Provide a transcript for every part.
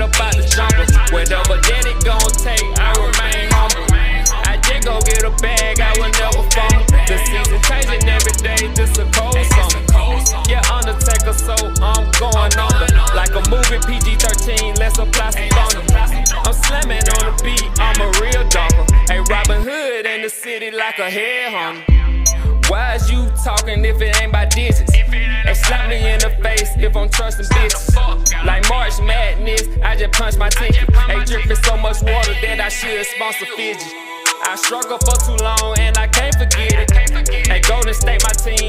up out the jungle. Whatever that it gon' take, I remain humble. I just go get a bag, I will never fumble. The season changing every day, this a cold summer. Yeah, Undertaker, so I'm going under. Like a movie PG 13, let's apply some thunder. I'm slamming on the beat, I'm a real dogger. Hey, Robin Hood in the city like a headhunter. Why is you talking if it ain't by digits? Slap me in the face if I'm trusting bitches. Like March Madness, I just punch my ticket. They dripping so much water that I should sponsor Fiji. I struggle for too long and I can't forget it. Hey, Golden State my team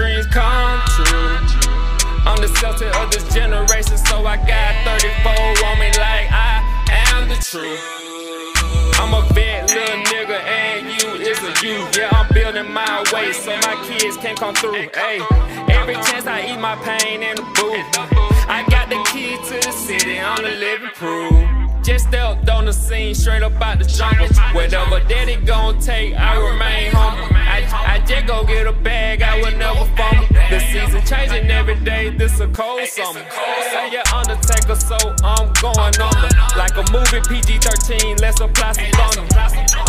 dreams come true. I'm the Celtic of this generation, so I got 34 on me like I am the truth. I'm a vet, little nigga, and you is a you. Yeah, I'm building my way so my kids can come through. Hey, every chance I eat my pain in the booth. I got the key to the city, I'm the living proof. Just stepped on the scene, straight up out the jungle. Whatever that it gon' take, I remain humble. I, I just go get a bag, I will never fumble. The season changing every day, this a cold summer. Say you're Undertaker, so I'm going under. Like a movie PG 13, let's apply some thunder.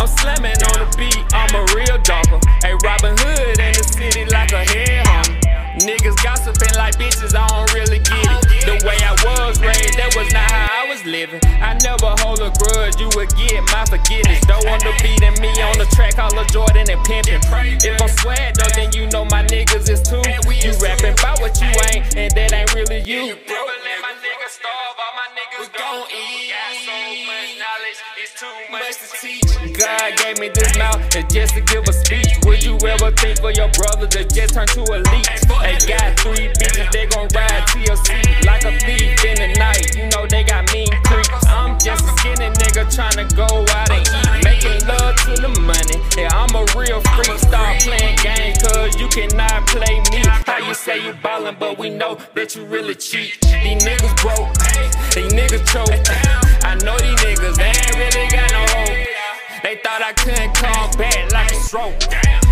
I'm slamming on the beat, I'm a real dogger. Hey, Robin Hood in the city like a headhunter. Niggas gossiping like bitches, I don't really get was living. I never hold a grudge, you would get my forgiveness. Don't want to beat me on the track, all of Jordan and pimping. If I'm swag though, then you know my niggas is too. You rapping about what you ain't, and that ain't really you. You Never let my niggas starve, all my niggas gon' eat. Got so much knowledge, it's too much to teach. God gave me this mouth just to give a speech. Would you ever think for your brother to just turn to a leech? They got three freak. Start playing games, cause you cannot play me. How you say you ballin', but we know that you really cheat. These niggas broke, these niggas choke. I know these niggas, they ain't really got no hope. They thought I couldn't come back like a stroke.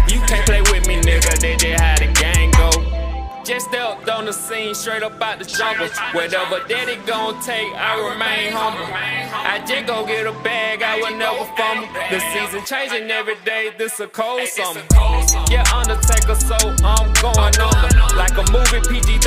You can't play with me, nigga. They just how the gang. Just stepped on the scene, straight up out the jungle. Whatever daddy gon' take, I remain humble. I just go get a bag, I will never fumble. The season changing every day, this a cold summer. Yeah, Undertaker, so I'm going on. Like a movie, PG